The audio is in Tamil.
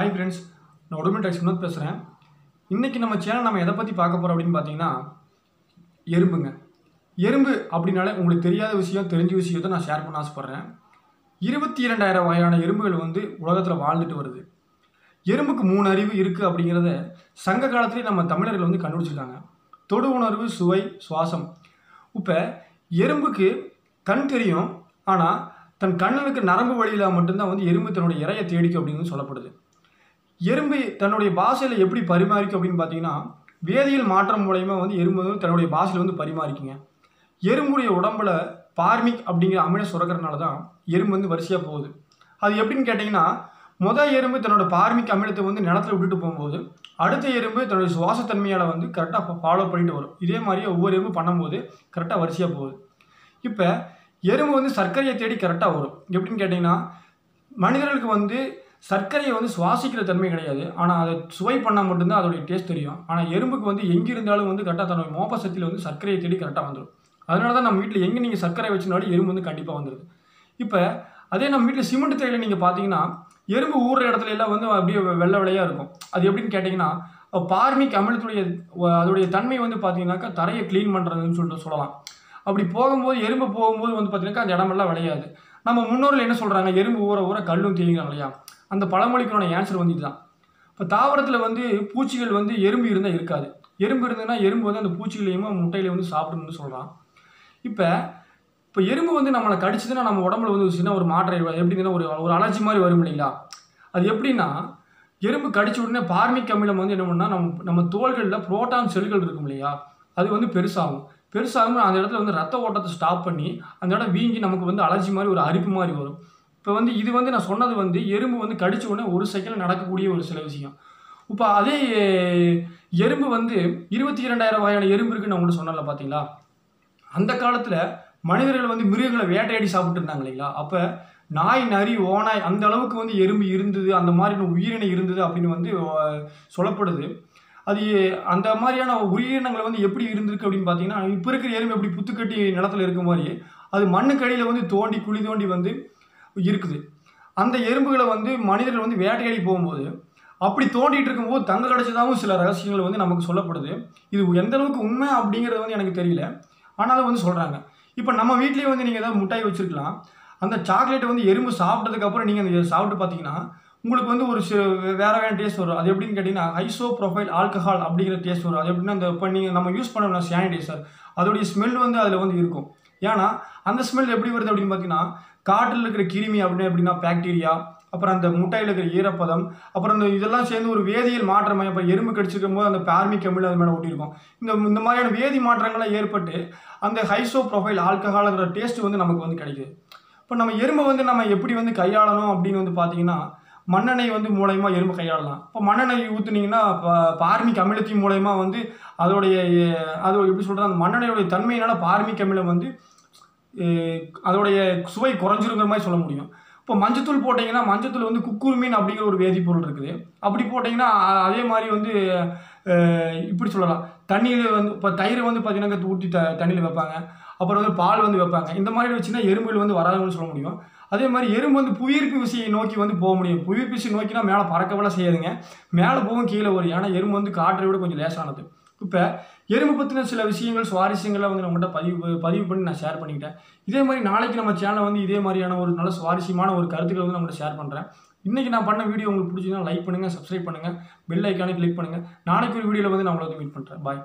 ஹாய் ஃப்ரெண்ட்ஸ் நான் உடம்பு டாக்ஸ் வினோத் பேசுகிறேன் இன்றைக்கி நம்ம சேனல் நம்ம எதை பற்றி பார்க்க போகிறோம் அப்படின்னு பார்த்தீங்கன்னா எறும்புங்க. எறும்பு அப்படின்னாலே உங்களுக்கு தெரியாத விஷயம் தெரிஞ்ச விஷயத்தை நான் ஷேர் பண்ண ஆசைப்பட்றேன். இருபத்தி இரண்டாயிரம் வகையான எறும்புகள் வந்து உலகத்தில் வாழ்ந்துட்டு வருது. எறும்புக்கு மூணு அறிவு இருக்குது அப்படிங்கிறத சங்க காலத்திலே நம்ம தமிழர்கள் வந்து கண்டுபிடிச்சிருக்காங்க. தொடு உணர்வு சுவை சுவாசம். இப்போ எறும்புக்கு கண் தெரியும் ஆனால் தன் கண்ணுக்கு நரம்பு வழியில் மட்டும்தான் வந்து எறும்பு தன்னுடைய இறையை தேடிக்கும் அப்படின்னு சொல்லப்படுது. எறும்பு தன்னுடைய பாஷையில் எப்படி பரிமாறிக்கும் அப்படின்னு பார்த்தீங்கன்னா வேதியியல் மாற்றம் மூலயமா வந்து எறும்பு வந்து தன்னுடைய பாஷையில் வந்து பரிமாறிக்குங்க. எறும்புடைய உடம்புல பார்மிக் அப்படிங்கிற அமிலம் சுரக்கிறதுனால தான் எறும்பு வந்து வரிசையாக போகுது. அது எப்படின்னு கேட்டிங்கன்னா முதல் எறும்பு தன்னோட பார்மிக் அமிலத்தை வந்து நிலத்துல விட்டுட்டு போகும்போது அடுத்த எறும்பு தன்னுடைய சுவாசத்தன்மையால் வந்து கரெக்டாக ஃபாலோ பண்ணிட்டு வரும். இதே மாதிரியே ஒவ்வொரு எறும்பு பண்ணும்போது கரெக்டாக வரிசையாக போகுது. இப்போ எறும்பு வந்து சர்க்கரையை தேடி கரெக்டாக வரும். எப்படின்னு கேட்டிங்கன்னா மனிதர்களுக்கு வந்து சர்க்கரையை வந்து சுவாசிக்கிற தன்மை கிடையாது. ஆனால் அதை சுவை பண்ணால் மட்டும்தான் அதோடைய டேஸ்ட் தெரியும். ஆனால் எறும்புக்கு வந்து எங்கே இருந்தாலும் வந்து கரெக்டாக தன்னுடைய மோப்ப சக்தியில் வந்து சர்க்கரையை தேடி கரெக்டாக வந்துடும் அதனால தான் நம்ம வீட்டில் எங்கே நீங்கள் சர்க்கரை வச்சுனாலும் எறும்பு வந்து கண்டிப்பாக வந்துடுது இப்போ அதே நம்ம வீட்டில் சிமெண்ட் தேயிலை நீங்கள் பார்த்தீங்கன்னா எறும்பு ஊறுற இடத்துல எல்லாம் வந்து அப்படியே வெள்ளை வெள்ளையாக இருக்கும். அது எப்படின்னு கேட்டிங்கன்னா பார்மிக் அமிலத்துடைய அதோடைய தன்மை வந்து பார்த்தீங்கன்னாக்கா தரையை க்ளீன் பண்ணுறதுன்னு சொல்லிட்டு சொல்லலாம். அப்படி போகும்போது எறும்பு போகும்போது வந்து பார்த்தீங்கன்னாக்கா அந்த இடமெல்லாம் விளையாது. நம்ம முன்னோர்கள் என்ன சொல்கிறாங்க எறும்பு ஊற ஊற கல்லும் தேய்கிறாங்க இல்லையா? அந்த பழமொழிக்கான ஆன்சர் வந்துட்டு தான் இப்போ தாவரத்தில் வந்து பூச்சிகள் வந்து எறும்பு இருந்தால் இருக்காது. எறும்பு இருந்ததுன்னா எறும்பு வந்து அந்த பூச்சிகளையும் முட்டையிலையும் வந்து சாப்பிடணும்னு சொல்கிறான் இப்போ இப்போ எறும்பு வந்து நம்மளை கடிச்சதுன்னா நம்ம உடம்புல வந்து ஒரு சின்ன ஒரு மாற்றம் எப்படின்னா ஒரு ஒரு அலர்ஜி மாதிரி வரும் இல்லைங்களா? அது எப்படின்னா எறும்பு கடிச்ச உடனே பார்மிக் அமிலம் வந்து என்ன பண்ணால் நம்ம நம்ம தோள்களில் புரோட்டான் செல்கள் இருக்கும் இல்லையா? அது வந்து பெருசாகும். பெருசாகும் அந்த இடத்துல வந்து ரத்த ஓட்டத்தை ஸ்டாப் பண்ணி அந்த இடம் வீங்கி நமக்கு வந்து அலர்ஜி மாதிரி ஒரு அரிப்பு மாதிரி வரும். இப்போ வந்து இது வந்து நான் சொன்னது வந்து எறும்பு வந்து கடிச்ச உடனே ஒரு செகண்ட் நடக்கக்கூடிய ஒரு சில விஷயம். இப்போ அதே எறும்பு வந்து இருபத்தி இரண்டாயிரம் வகையான எறும்பு இருக்குன்னு நான் உங்கள்கிட்ட சொன்னல பார்த்தீங்களா? அந்த காலத்தில் மனிதர்கள் வந்து மிருகங்களை வேட்டையாடி சாப்பிட்டு இருந்தாங்க இல்லைங்களா? அப்போ நாய் நரி ஓனாய் அந்த அளவுக்கு வந்து எறும்பு இருந்தது அந்த மாதிரி உயிரினை இருந்தது அப்படின்னு வந்து சொல்லப்படுது. அது அந்த மாதிரியான உயிரினங்கள் வந்து எப்படி இருந்திருக்கு அப்படின்னு பார்த்தீங்கன்னா இப்போ இருக்கிற எறும்பு எப்படி புத்துக்கட்டி நிலத்துல இருக்க மாதிரி அது மண்ணுக்கடியில் வந்து தோண்டி குழி தோண்டி வந்து இருக்குது. அந்த எறும்புகளை வந்து மனிதர்கள் வந்து வேட்டையாடி போகும்போது அப்படி தோண்டிகிட்டு இருக்கும்போது தங்க கிடச்சதாகவும் சில ரகசியங்கள் வந்து நமக்கு சொல்லப்படுது. இது எந்த அளவுக்கு உண்மை அப்படிங்கிறது வந்து எனக்கு தெரியல. ஆனாலும் வந்து சொல்கிறாங்க இப்போ நம்ம வீட்லேயே வந்து நீங்கள் ஏதாவது மிட்டாய் வச்சுருக்கலாம். அந்த சாக்லேட்டை வந்து எறும்பு சாப்பிட்டதுக்கப்புறம் நீங்கள் அந்த சாப்பிட்டு பார்த்தீங்கன்னா உங்களுக்கு வந்து ஒரு சில வேறு வேறு டேஸ்ட் வரும். அது எப்படின்னு கேட்டிங்கன்னா ஐசோ ப்ரொஃபைல் ஆல்கஹால் அப்படிங்கிற டேஸ்ட் வரும். அது எப்படின்னா அந்த இப்போ நீங்கள் நம்ம யூஸ் பண்ணணும் சானிடைசர் அதோடைய ஸ்மெல் வந்து அதில் வந்து இருக்கும். ஏன்னா அந்த ஸ்மெல் எப்படி வருது அப்படின்னு பார்த்தீங்கன்னா காட்டில் இருக்கிற கிருமி அப்படின்னா எப்படின்னா பாக்டீரியா அப்புறம் அந்த முட்டையில் இருக்கிற ஈரப்பதம் அப்புறம் இந்த இதெல்லாம் சேர்ந்து ஒரு வேதியியல் மாற்றம் இப்போ எறும்பு கடிச்சிருக்கும் போது அந்த பார்மிக் அமில் அது மேலே ஒட்டியிருக்கும். இந்த இந்த மாதிரியான வேதி மாற்றங்கள்லாம் ஏற்பட்டு அந்த ஹைசோ ப்ரொஃபைல் ஆல்கஹால்ங்கிற டேஸ்ட் வந்து நமக்கு வந்து கிடைக்குது. இப்போ நம்ம எறும்பை வந்து நம்ம எப்படி வந்து கையாளணும் அப்படின்னு வந்து பார்த்தீங்கன்னா மண்ணெண்ணெய் வந்து மூலயமா எறும்பு கையாளலாம். இப்போ மண்ணெண்ணெய் ஊற்றுனீங்கன்னா பார்மிக் அமிலத்தின் மூலயமா வந்து அதோடைய அது எப்படி சொல்கிறது அந்த மண்ணெண்ணையுடைய தன்மையினால பார்மிக் அமிலம் வந்து அதோடைய சுவை குறைஞ்சிருங்கிற மாதிரி சொல்ல முடியும். இப்போ மஞ்சத்தூள் போட்டிங்கன்னா மஞ்சத்தூள் வந்து குக்குருமீன் அப்படிங்கிற ஒரு வேதிப்பொருள் இருக்குது. அப்படி போட்டிங்கன்னா அதே மாதிரி வந்து இப்படி சொல்லலாம். தண்ணியில் வந்து இப்போ தயிர் வந்து பார்த்தீங்கன்னா ஊற்றி த தண்ணியில் வைப்பாங்க. அப்புறம் வந்து பால் வந்து வைப்பாங்க. இந்த மாதிரி வச்சுன்னா எறும்புகள் வந்து வராதுன்னு சொல்ல முடியும். அதே மாதிரி எறும்பு வந்து புவியீர்ப்பு விசையை நோக்கி வந்து போக முடியும். புவியீர்ப்பு விசை நோக்கினா மேலே பறக்கவெல்லாம் செய்யாதுங்க. மேலே போகும் கீழே வரும் ஏன்னா எறும்பு வந்து காற்றை விட கொஞ்சம் லேசானது. இப்போ எறும்பு பற்றின சில விஷயங்கள் சுவாரஸ்யங்கள்லாம் வந்து நம்மகிட்ட பதிவு பதிவு பண்ணி நான் ஷேர் பண்ணிக்கிட்டேன். இதே மாதிரி நாளைக்கு நம்ம சேனலில் வந்து இதே மாதிரியான ஒரு நல்ல சுவாரஸ்யமான ஒரு கருத்துக்களை வந்து நம்மகிட்ட ஷேர் பண்ணுறேன் இன்றைக்கி நான் பண்ண வீடியோ உங்களுக்கு பிடிச்சதுன்னா லைக் பண்ணுங்கள் சப்ஸ்கிரைப் பண்ணுங்கள் பெல் ஐக்கானே கிளிக் பண்ணுங்கள் நாளைக்கு ஒரு வீடியோவில் வந்து நான் உங்களை மீட் பண்ணுறேன் பாய்